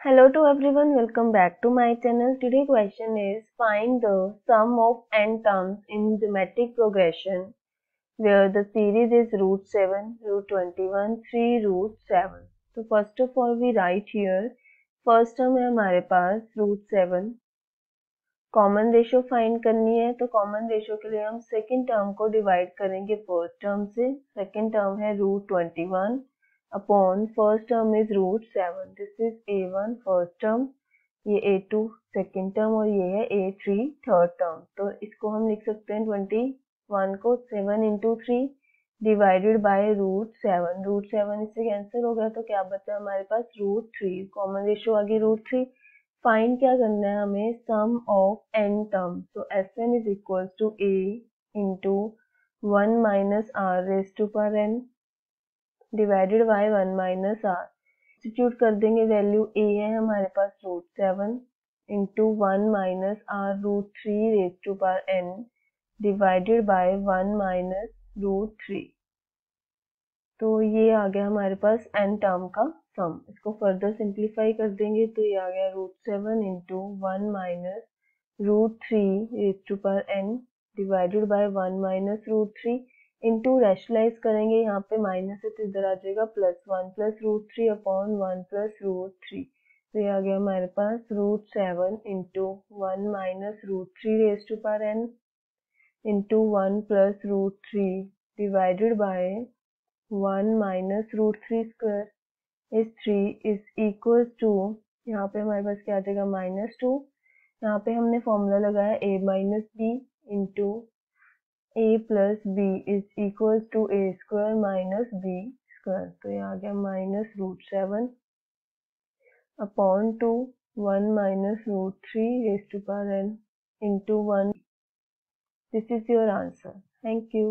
Hello to everyone, welcome back to my channel. Today question is find the sum of n terms in geometric progression where the series is root 7, root 21, 3 root 7. So first of all we write here first term है हमारे पास root 7 common ratio find करनी है तो common ratio के लिए हम second term को डिवाइड करेंगे फ़र्स्ट टर्म से सेकेंड टर्म है root twenty one upon first term is root seven this is a one first term ये ए टू सेकेंड टर्म और ये है ए थ्री थर्ड टर्म तो इसको हम लिख सकते हैं ट्वेंटी वन को seven into three divided by root seven root seven इससे कैंसिल हो गया तो क्या बचा हमारे पास? रूट थ्री कॉमन रेशियो आ गई रूट थ्री फाइंड क्या करना है हमें? सम ऑफ़ एन टर्म तो S n is equal to a into one minus r raise to power n divided by one minus r substitute कर देंगे value ए है हमारे पास root seven into one minus r root three raise to power n divided by one minus root three तो ये आ गया हमारे पास एन टर्म का सम इसको फर्दर सिंप्लीफाई कर देंगे तो ये आ गया root seven into one minus root three raise to power n divided by one minus root three into rationalize करेंगे, यहाँ पे माइनस है तो इधर आ जाएगा plus one plus root three upon one plus root three तो ये आ गया हमारे पास root seven into one minus root three raise to power n into one plus root three divided by one minus root three square is three is equal to यहाँ पे हमारे पास क्या आ जाएगा माइनस टू यहाँ पे हमने फॉर्मूला लगाया A minus B into A plus B is equal to A square minus B square तो ये आ गया minus root seven upon two one minus root three raise to power N into one this is your answer thank you